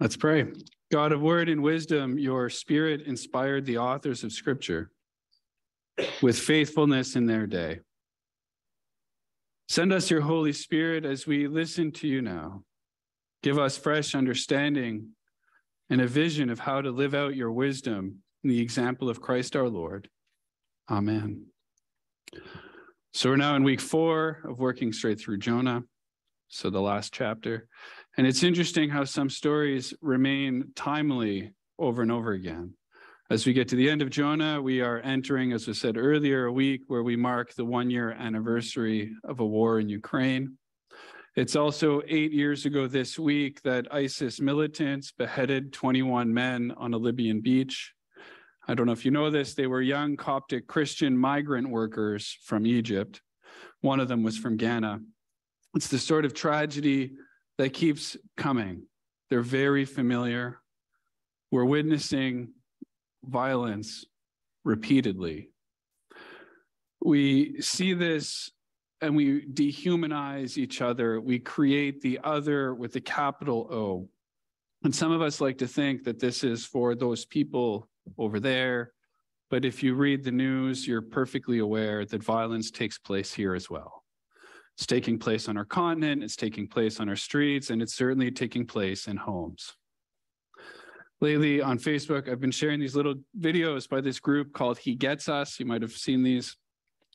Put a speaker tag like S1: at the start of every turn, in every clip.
S1: Let's pray. God of word and wisdom, your spirit inspired the authors of scripture with faithfulness in their day. Send us your Holy Spirit as we listen to you now. Give us fresh understanding and a vision of how to live out your wisdom in the example of Christ our Lord. Amen. So we're now in week four of working straight through Jonah. So the last chapter. And it's interesting how some stories remain timely over and over again. As we get to the end of Jonah, we are entering, as I said earlier, a week where we mark the one year anniversary of a war in Ukraine. It's also eight years ago this week that ISIS militants beheaded 21 men on a Libyan beach. I don't know if you know this, they were young Coptic Christian migrant workers from Egypt. One of them was from Ghana. It's the sort of tragedy that keeps coming. They're very familiar. We're witnessing violence repeatedly. We see this and we dehumanize each other. We create the other with a capital O. And some of us like to think that this is for those people over there. But if you read the news, you're perfectly aware that violence takes place here as well. It's taking place on our continent, it's taking place on our streets, and it's certainly taking place in homes lately on Facebook, I've been sharing these little videos by this group called He Gets Us. You might have seen these.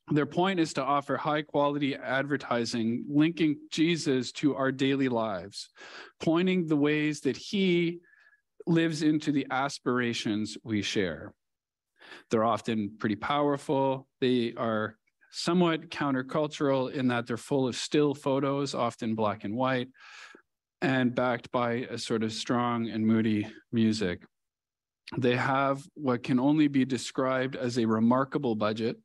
S1: Their point is to offer high quality advertising linking Jesus to our daily lives, pointing the ways that he lives into the aspirations we share. They're often pretty powerful. They are somewhat countercultural in that they're full of still photos, often black and white, and backed by a sort of strong and moody music. They have what can only be described as a remarkable budget.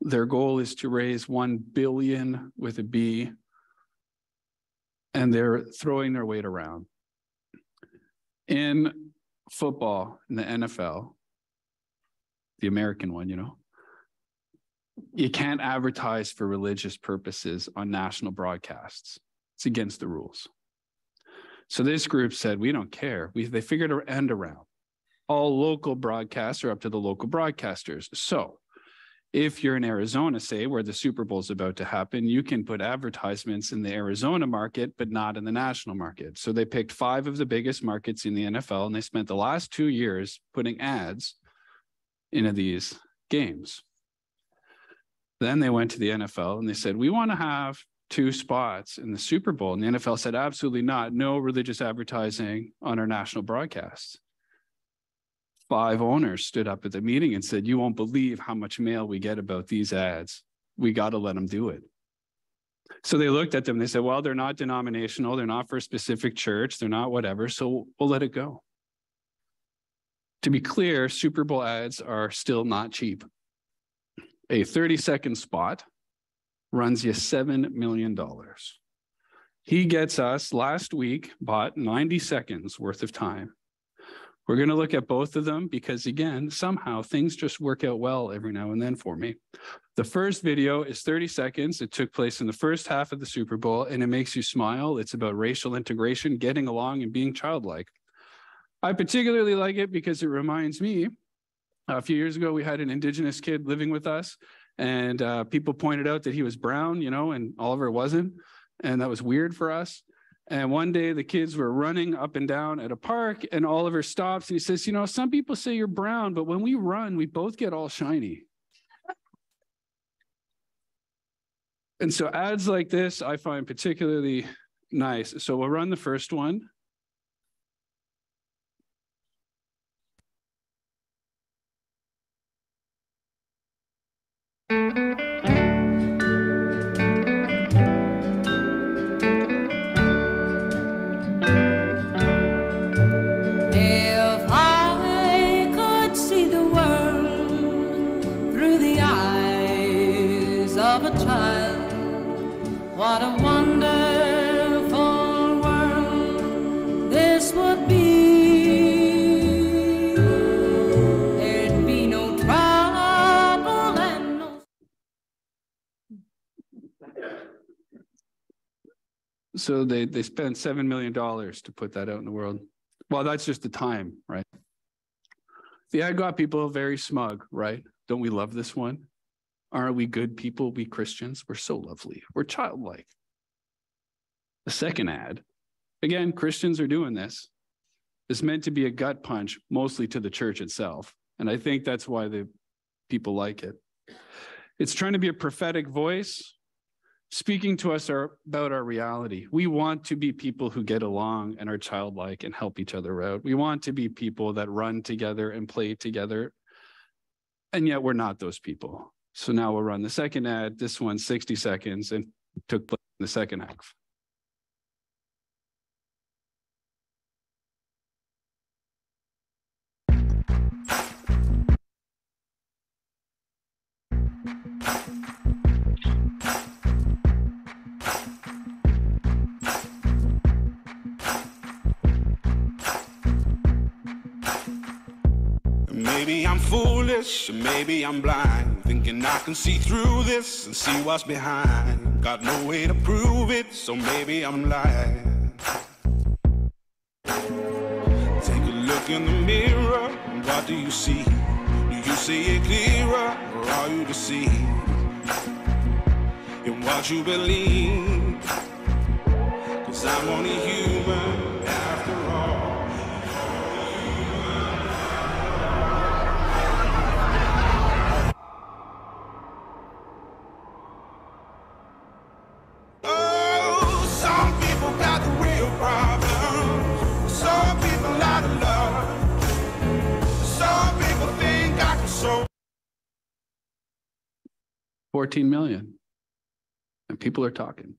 S1: Their goal is to raise 1 billion with a B, and they're throwing their weight around. In football, in the NFL, the American one, you know, you can't advertise for religious purposes on national broadcasts. It's against the rules. So this group said, we don't care. We, they figured an end around. All local broadcasts are up to the local broadcasters. So if you're in Arizona, say, where the Super Bowl is about to happen, you can put advertisements in the Arizona market, but not in the national market. So they picked five of the biggest markets in the NFL, and they spent the last two years putting ads into these games. Then they went to the NFL and they said, We want to have two spots in the Super Bowl. And the NFL said, absolutely not. No religious advertising on our national broadcasts. Five owners stood up at the meeting and said, You won't believe how much mail we get about these ads. We got to let them do it. So they looked at them. They said, Well, they're not denominational. They're not for a specific church. They're not whatever. So we'll let it go. To be clear, Super Bowl ads are still not cheap. A 30 second spot runs you $7 million. He gets us last week, bought 90 seconds worth of time. We're going to look at both of them because, again, somehow things just work out well every now and then for me. The first video is 30 seconds. It took place in the first half of the Super Bowl and it makes you smile. It's about racial integration, getting along, and being childlike. I particularly like it because it reminds me a few years ago, we had an Indigenous kid living with us and uh, people pointed out that he was brown, you know, and Oliver wasn't, and that was weird for us. And one day the kids were running up and down at a park, and Oliver stops and he says, "You know, some people say you're brown, but when we run, we both get all shiny." And so ads like this I find particularly nice. So we'll run the first one.
S2: of a child. What a wonderful world this would be. There'd be no trouble and no.
S1: So they, they spent $7 million to put that out in the world. Well, that's just the time, right? The Agua people, very smug, right? Don't we love this one? Aren't we good people? We Christians, we're so lovely. We're childlike. The second ad, again, Christians are doing this, is meant to be a gut punch, mostly to the church itself. And I think that's why the people like it. It's trying to be a prophetic voice, speaking to us our, about our reality. We want to be people who get along and are childlike and help each other out. We want to be people that run together and play together. And yet we're not those people. So now we'll run the second ad. This one's 60 seconds and took place in the second act.
S3: Maybe I'm foolish, maybe I'm blind, thinking I can see through this and see what's behind. Got no way to prove it, so maybe I'm lying. Take a look in the mirror, what do you see? Do you see it clearer, or are you deceived in what you believe? Cause I'm only human
S1: 14 million. And people are talking.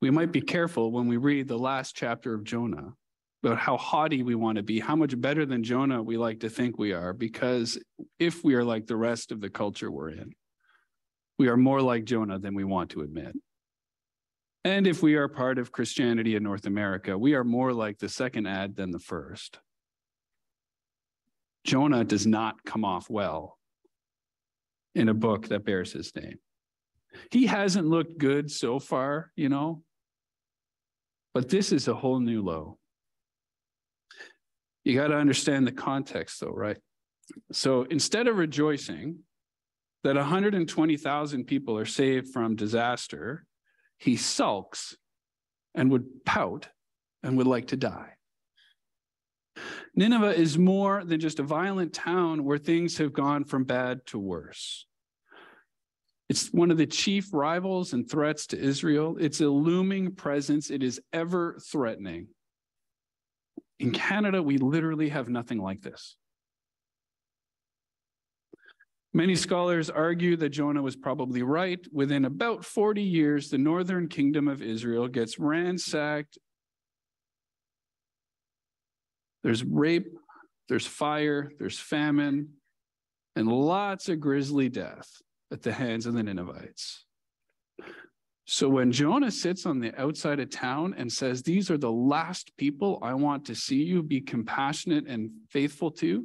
S1: We might be careful when we read the last chapter of Jonah about how haughty we want to be, how much better than Jonah we like to think we are, because if we are like the rest of the culture we're in, we are more like Jonah than we want to admit. And if we are part of Christianity in North America, we are more like the second ad than the first. Jonah does not come off well in a book that bears his name. He hasn't looked good so far, you know, but this is a whole new low. You got to understand the context, though, right? So instead of rejoicing that 120,000 people are saved from disaster, he sulks and would pout and would like to die. Nineveh is more than just a violent town where things have gone from bad to worse. It's one of the chief rivals and threats to Israel. It's a looming presence. It is ever threatening. In Canada, we literally have nothing like this. Many scholars argue that Jonah was probably right. Within about 40 years, the northern kingdom of Israel gets ransacked. There's rape, there's fire, there's famine, and lots of grisly death at the hands of the Ninevites. So when Jonah sits on the outside of town and says, These are the last people I want to see you be compassionate and faithful to,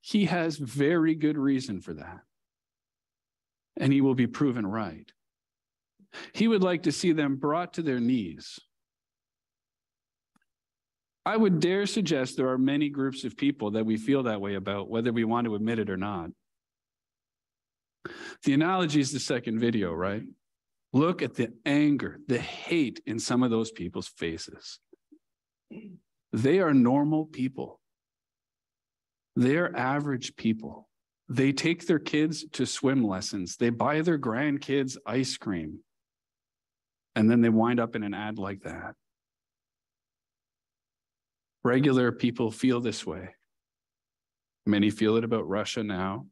S1: he has very good reason for that. And he will be proven right. He would like to see them brought to their knees. I would dare suggest there are many groups of people that we feel that way about, whether we want to admit it or not. The analogy is the second video, right? Look at the anger, the hate in some of those people's faces. They are normal people. They're average people. They take their kids to swim lessons. They buy their grandkids ice cream. And then they wind up in an ad like that. Regular people feel this way. Many feel it about Russia now,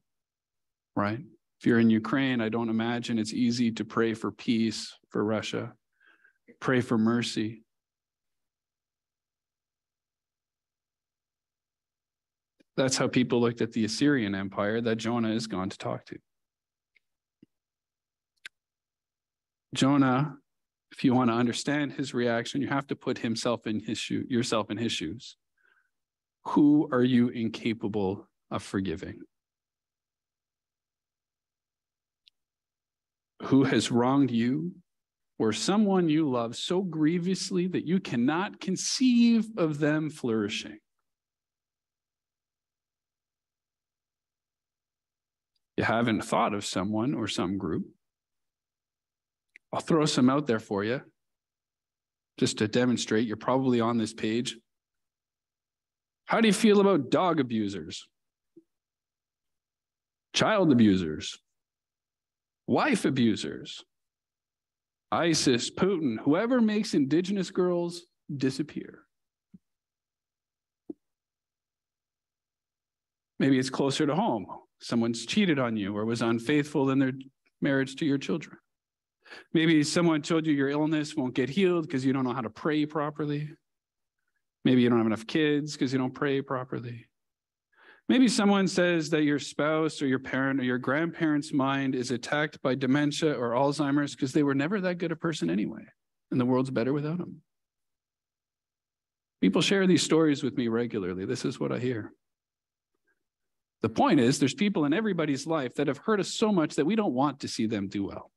S1: right? If you're in Ukraine, I don't imagine it's easy to pray for peace for Russia, pray for mercy. That's how people looked at the Assyrian Empire that Jonah is gone to talk to. Jonah, if you want to understand his reaction, you have to put himself in his shoe, yourself in his shoes. Who are you incapable of forgiving? Who has wronged you or someone you love so grievously that you cannot conceive of them flourishing. You haven't thought of someone or some group. I'll throw some out there for you just to demonstrate. You're probably on this page. How do you feel about dog abusers? Child abusers? Wife abusers? ISIS, Putin, whoever makes indigenous girls disappear. Maybe it's closer to home. Someone's cheated on you or was unfaithful in their marriage to your children. Maybe someone told you your illness won't get healed because you don't know how to pray properly. Maybe you don't have enough kids because you don't pray properly. Maybe someone says that your spouse or your parent or your grandparent's mind is attacked by dementia or Alzheimer's because they were never that good a person anyway, and the world's better without them. People share these stories with me regularly. This is what I hear. The point is, there's people in everybody's life that have hurt us so much that we don't want to see them do well.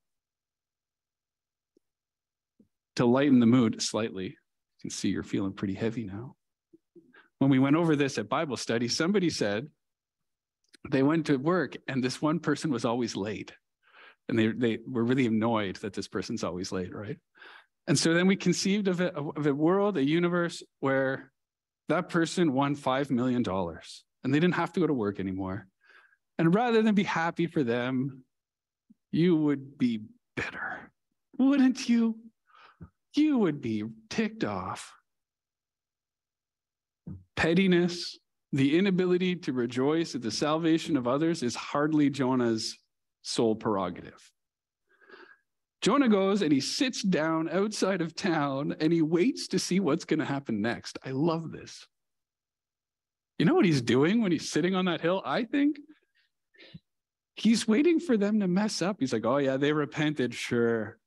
S1: To lighten the mood slightly, you can see you're feeling pretty heavy now when we went over this at Bible study, somebody said they went to work and this one person was always late. And they, they were really annoyed that this person's always late, right? And so then we conceived of a, of a world, a universe where that person won $5 million and they didn't have to go to work anymore. And rather than be happy for them, you would be bitter, wouldn't you? You would be ticked off pettiness, the inability to rejoice at the salvation of others is hardly Jonah's sole prerogative. Jonah goes and he sits down outside of town and he waits to see what's going to happen next. I love this. You know what he's doing when he's sitting on that hill? I think he's waiting for them to mess up. He's like, oh, yeah, they repented. Sure.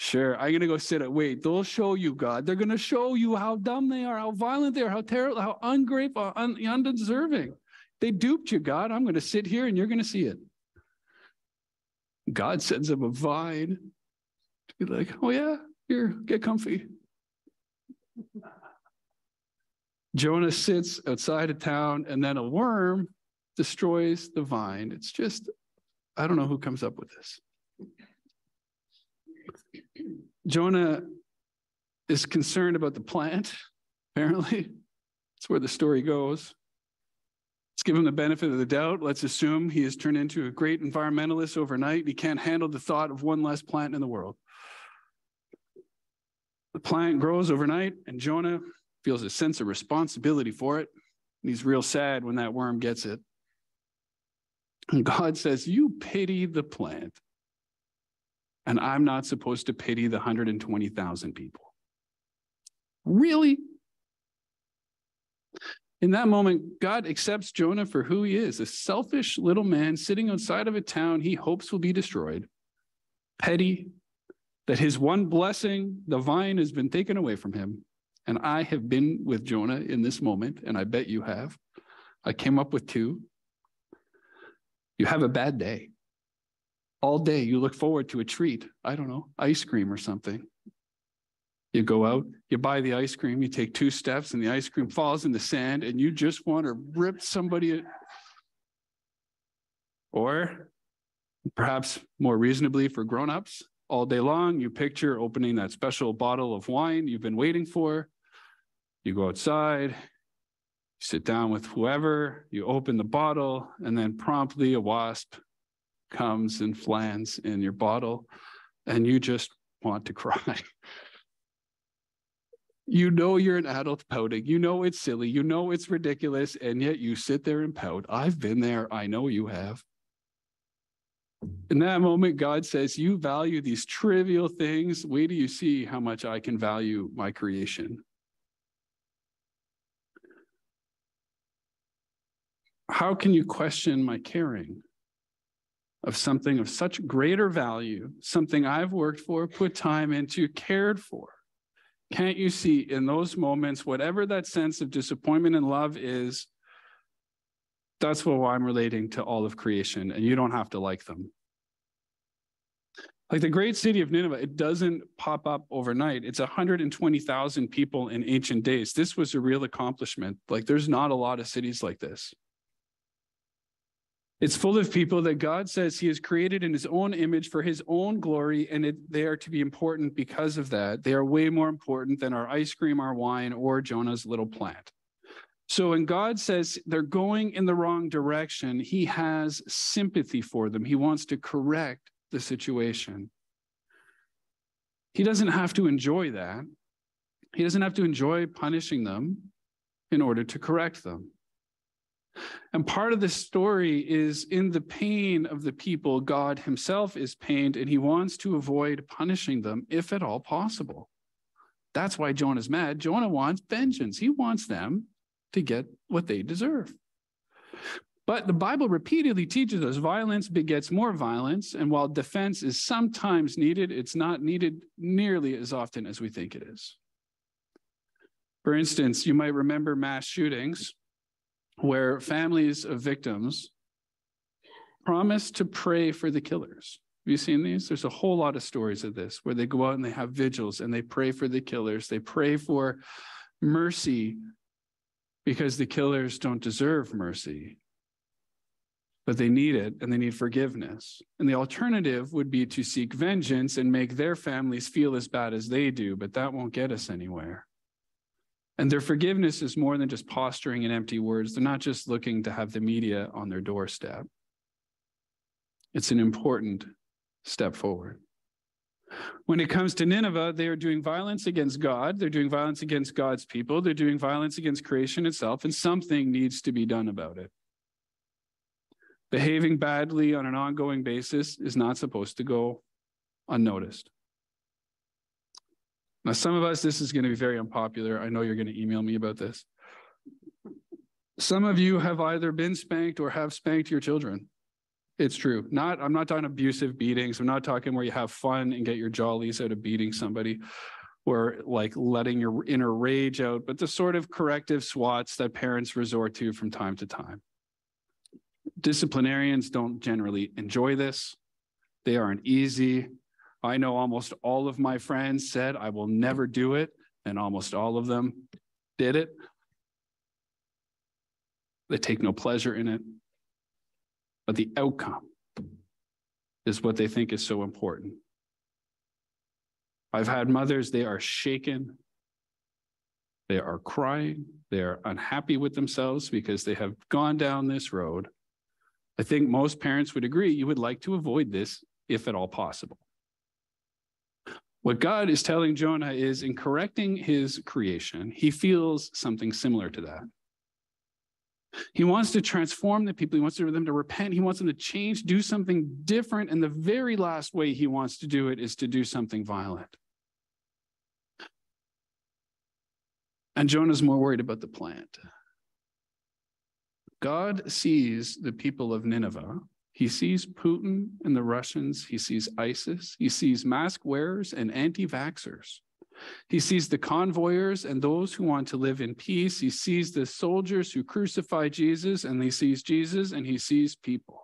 S1: Sure, I'm gonna go sit at wait. They'll show you, God. They're gonna show you how dumb they are, how violent they are, how terrible, how ungrateful, un- undeserving. They duped you, God. I'm gonna sit here and you're gonna see it. God sends them a vine to be like, oh yeah, here, get comfy. Jonah sits outside of town, and then a worm destroys the vine. It's just, I don't know who comes up with this. Jonah is concerned about the plant, apparently. That's where the story goes. Let's give him the benefit of the doubt. Let's assume he has turned into a great environmentalist overnight. He can't handle the thought of one less plant in the world. The plant grows overnight, and Jonah feels a sense of responsibility for it. And he's real sad when that worm gets it. And God says, You pity the plant and I'm not supposed to pity the 120,000 people. Really? In that moment, God accepts Jonah for who he is a selfish little man sitting outside of a town he hopes will be destroyed, petty, that his one blessing, the vine, has been taken away from him. And I have been with Jonah in this moment, and I bet you have. I came up with two. You have a bad day all day you look forward to a treat. I don't know, ice cream or something. You go out, you buy the ice cream, you take two steps, and the ice cream falls in the sand, and you just want to rip somebody. Or perhaps more reasonably for grown-ups, all day long, you picture opening that special bottle of wine you've been waiting for. You go outside, you sit down with whoever, you open the bottle, and then promptly a wasp comes and lands in your bottle, and you just want to cry. you know you're an adult pouting. You know it's silly. You know it's ridiculous. And yet you sit there and pout. I've been there. I know you have. In that moment, God says, You value these trivial things. Wait till you see how much I can value my creation. How can you question my caring? Of something of such greater value, something I've worked for, put time into, cared for. Can't you see in those moments, whatever that sense of disappointment and love is, that's what I'm relating to all of creation, and you don't have to like them. Like the great city of Nineveh, it doesn't pop up overnight. It's 120,000 people in ancient days. This was a real accomplishment. Like there's not a lot of cities like this. It's full of people that God says he has created in his own image for his own glory, and it, they are to be important because of that. They are way more important than our ice cream, our wine, or Jonah's little plant. So when God says they're going in the wrong direction, he has sympathy for them. He wants to correct the situation. He doesn't have to enjoy that. He doesn't have to enjoy punishing them in order to correct them. And part of the story is in the pain of the people, God himself is pained and he wants to avoid punishing them if at all possible. That's why Jonah's mad. Jonah wants vengeance. He wants them to get what they deserve. But the Bible repeatedly teaches us violence begets more violence. And while defense is sometimes needed, it's not needed nearly as often as we think it is. For instance, you might remember mass shootings where families of victims promise to pray for the killers. Have you seen these? There's a whole lot of stories of this where they go out and they have vigils and they pray for the killers. They pray for mercy because the killers don't deserve mercy, but they need it and they need forgiveness. And the alternative would be to seek vengeance and make their families feel as bad as they do, but that won't get us anywhere. And their forgiveness is more than just posturing and empty words. They're not just looking to have the media on their doorstep. It's an important step forward. When it comes to Nineveh, they are doing violence against God. They're doing violence against God's people. They're doing violence against creation itself, and something needs to be done about it. Behaving badly on an ongoing basis is not supposed to go unnoticed. Now, some of us, this is going to be very unpopular. I know you're going to email me about this. Some of you have either been spanked or have spanked your children. It's true. Not, I'm not talking abusive beatings. I'm not talking where you have fun and get your jollies out of beating somebody or like letting your inner rage out, but the sort of corrective swats that parents resort to from time to time. Disciplinarians don't generally enjoy this. They aren't easy. I know almost all of my friends said, I will never do it. And almost all of them did it. They take no pleasure in it. But the outcome is what they think is so important. I've had mothers, they are shaken. They are crying. They are unhappy with themselves because they have gone down this road. I think most parents would agree you would like to avoid this if at all possible. What God is telling Jonah is in correcting his creation, he feels something similar to that. He wants to transform the people. He wants them to repent. He wants them to change, do something different. And the very last way he wants to do it is to do something violent. And Jonah's more worried about the plant. God sees the people of Nineveh he sees Putin and the Russians. He sees ISIS. He sees mask wearers and anti vaxxers. He sees the convoyers and those who want to live in peace. He sees the soldiers who crucify Jesus, and he sees Jesus and he sees people.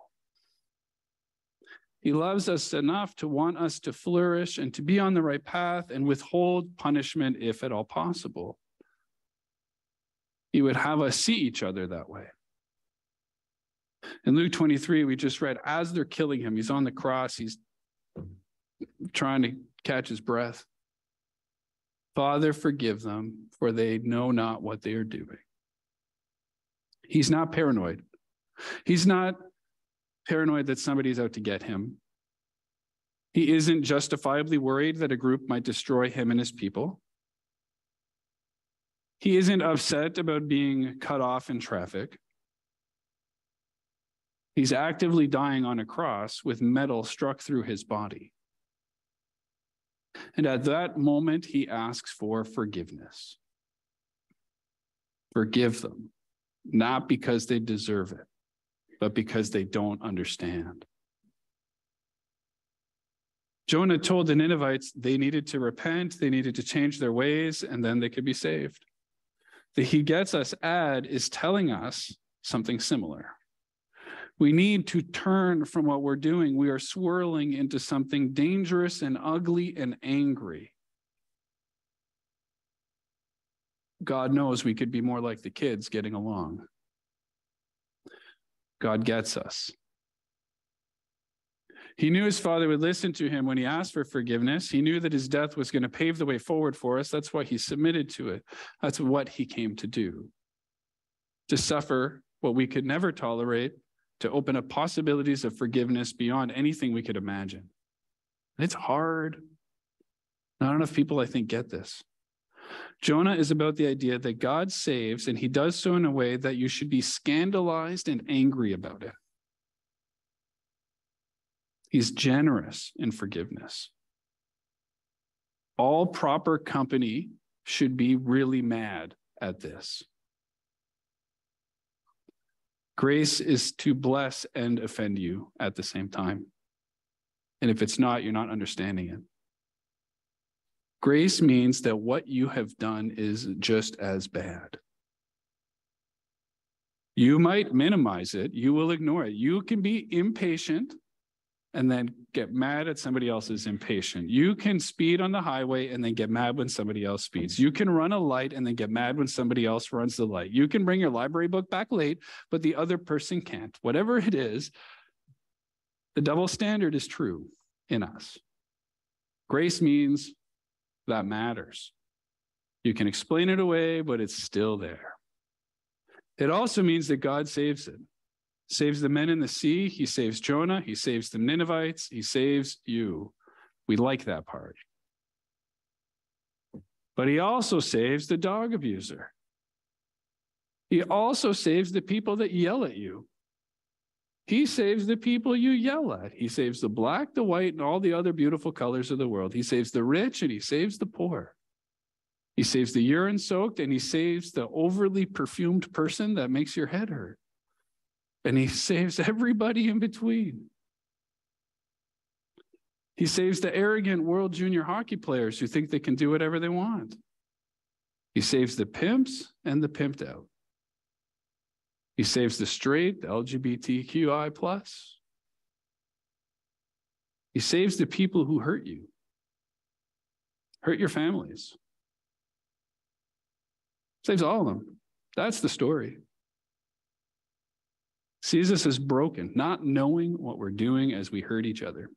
S1: He loves us enough to want us to flourish and to be on the right path and withhold punishment if at all possible. He would have us see each other that way. In Luke 23, we just read, as they're killing him, he's on the cross, he's trying to catch his breath. Father, forgive them, for they know not what they are doing. He's not paranoid. He's not paranoid that somebody's out to get him. He isn't justifiably worried that a group might destroy him and his people. He isn't upset about being cut off in traffic. He's actively dying on a cross with metal struck through his body. And at that moment, he asks for forgiveness. Forgive them, not because they deserve it, but because they don't understand. Jonah told the Ninevites they needed to repent, they needed to change their ways, and then they could be saved. The He Gets Us ad is telling us something similar. We need to turn from what we're doing. We are swirling into something dangerous and ugly and angry. God knows we could be more like the kids getting along. God gets us. He knew his father would listen to him when he asked for forgiveness. He knew that his death was going to pave the way forward for us. That's why he submitted to it. That's what he came to do to suffer what we could never tolerate, to open up possibilities of forgiveness beyond anything we could imagine. And it's hard. Not enough people, I think, get this. Jonah is about the idea that God saves, and he does so in a way that you should be scandalized and angry about it. He's generous in forgiveness. All proper company should be really mad at this. Grace is to bless and offend you at the same time. And if it's not, you're not understanding it. Grace means that what you have done is just as bad. You might minimize it, you will ignore it. You can be impatient and then get mad at somebody else's impatient. You can speed on the highway and then get mad when somebody else speeds. You can run a light and then get mad when somebody else runs the light. You can bring your library book back late, but the other person can't. Whatever it is, the double standard is true in us. Grace means that matters. You can explain it away, but it's still there. It also means that God saves it saves the men in the sea. He saves Jonah. He saves the Ninevites. He saves you. We like that part. But he also saves the dog abuser. He also saves the people that yell at you. He saves the people you yell at. He saves the black, the white, and all the other beautiful colors of the world. He saves the rich and he saves the poor. He saves the urine soaked and he saves the overly perfumed person that makes your head hurt and he saves everybody in between. He saves the arrogant world junior hockey players who think they can do whatever they want. He saves the pimps and the pimped out. He saves the straight, the LGBTQI plus. He saves the people who hurt you, hurt your families. Saves all of them. That's the story sees us as broken, not knowing what we're doing as we hurt each other.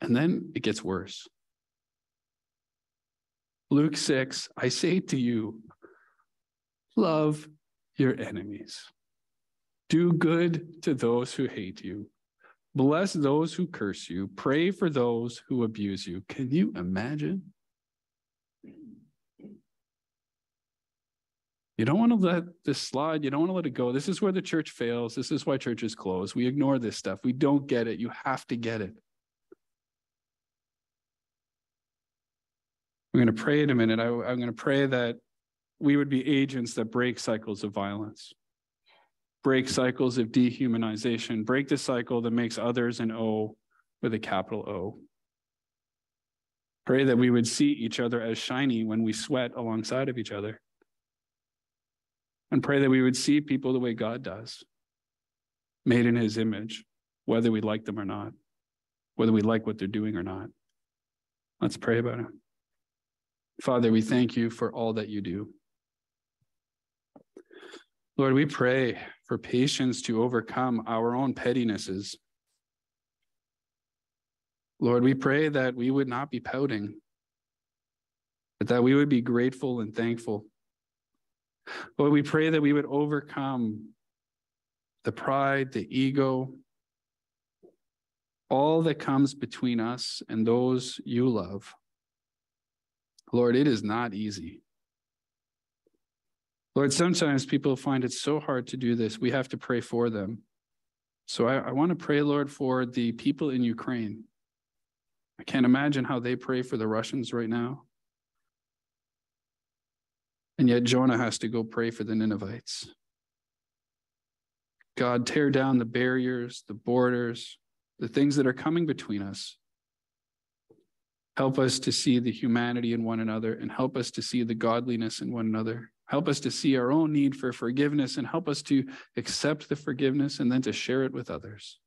S1: And then it gets worse. Luke 6, I say to you, love your enemies. Do good to those who hate you. Bless those who curse you. Pray for those who abuse you. Can you imagine? You don't want to let this slide. You don't want to let it go. This is where the church fails. This is why churches close. We ignore this stuff. We don't get it. You have to get it. I'm going to pray in a minute. I, am going to pray that we would be agents that break cycles of violence, break cycles of dehumanization, break the cycle that makes others an O with a capital O. Pray that we would see each other as shiny when we sweat alongside of each other and pray that we would see people the way God does, made in his image, whether we like them or not, whether we like what they're doing or not. Let's pray about it. Father, we thank you for all that you do. Lord, we pray for patience to overcome our own pettinesses. Lord, we pray that we would not be pouting, but that we would be grateful and thankful Lord, we pray that we would overcome the pride, the ego, all that comes between us and those you love. Lord, it is not easy. Lord, sometimes people find it so hard to do this. We have to pray for them. So I, I want to pray, Lord, for the people in Ukraine. I can't imagine how they pray for the Russians right now. And yet Jonah has to go pray for the Ninevites. God, tear down the barriers, the borders, the things that are coming between us. Help us to see the humanity in one another and help us to see the godliness in one another. Help us to see our own need for forgiveness and help us to accept the forgiveness and then to share it with others.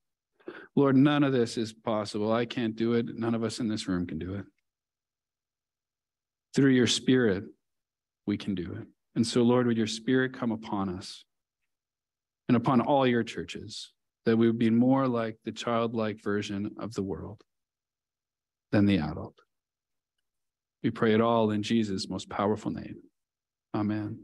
S1: Lord, none of this is possible. I can't do it. None of us in this room can do it. Through your spirit, we can do it. And so, Lord, would your spirit come upon us and upon all your churches, that we would be more like the childlike version of the world than the adult. We pray it all in Jesus' most powerful name. Amen.